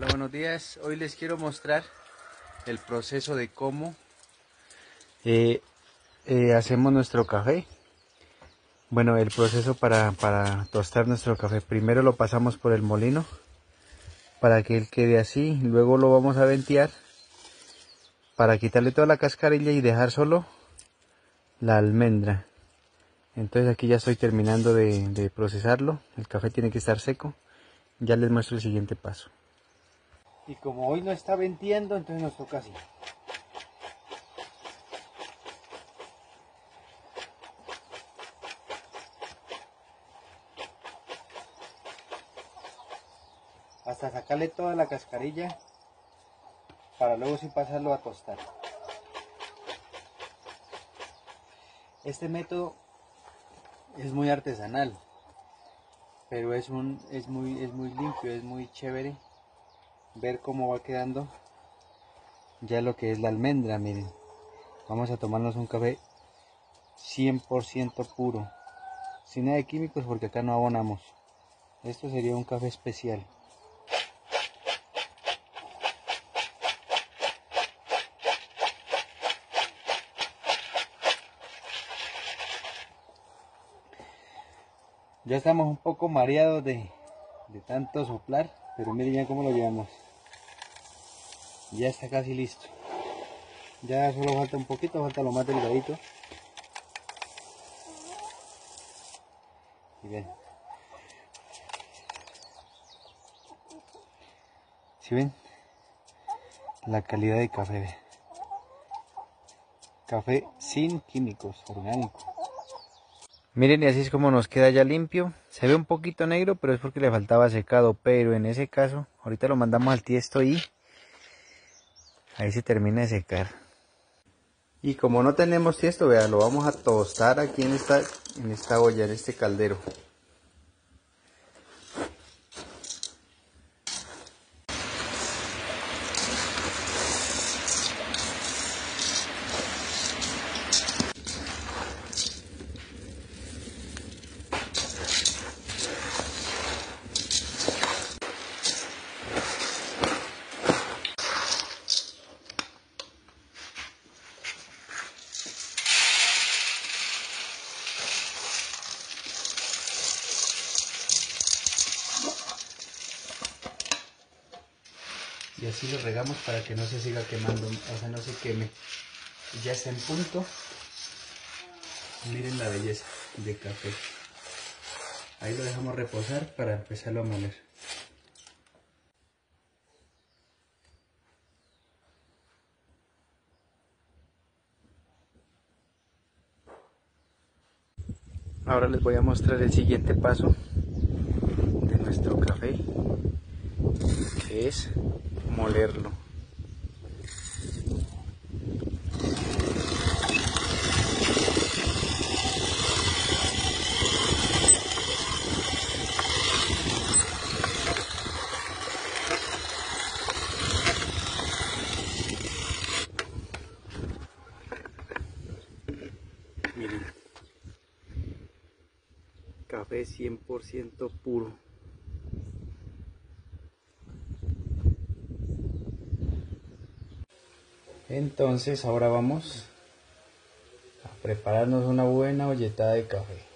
Hola, buenos días. Hoy les quiero mostrar el proceso de cómo eh, eh, hacemos nuestro café. Bueno, el proceso para, para tostar nuestro café. Primero lo pasamos por el molino para que él quede así. Luego lo vamos a ventear para quitarle toda la cascarilla y dejar solo la almendra. Entonces aquí ya estoy terminando de, de procesarlo. El café tiene que estar seco. Ya les muestro el siguiente paso. Y como hoy no está ventiendo, entonces nos toca así. Hasta sacarle toda la cascarilla para luego sí pasarlo a tostar. Este método es muy artesanal, pero es un es muy es muy limpio, es muy chévere ver cómo va quedando ya lo que es la almendra, miren. Vamos a tomarnos un café 100% puro, sin nada de químicos porque acá no abonamos. Esto sería un café especial. Ya estamos un poco mareados de, de tanto soplar, pero miren ya cómo lo llevamos. Ya está casi listo. Ya solo falta un poquito, falta lo más delgadito. Y ven. ¿Sí ven? La calidad de café. Café sin químicos, orgánico. Miren y así es como nos queda ya limpio. Se ve un poquito negro, pero es porque le faltaba secado. Pero en ese caso, ahorita lo mandamos al tiesto y ahí se termina de secar. Y como no tenemos tiesto, vean, lo vamos a tostar aquí en esta, en esta olla, en este caldero. Y así lo regamos para que no se siga quemando, o sea, no se queme. Ya está en punto. Miren la belleza de café. Ahí lo dejamos reposar para empezarlo a moler. Ahora les voy a mostrar el siguiente paso de nuestro café, es molerlo. Miren, café 100% puro. Entonces ahora vamos a prepararnos una buena olletada de café.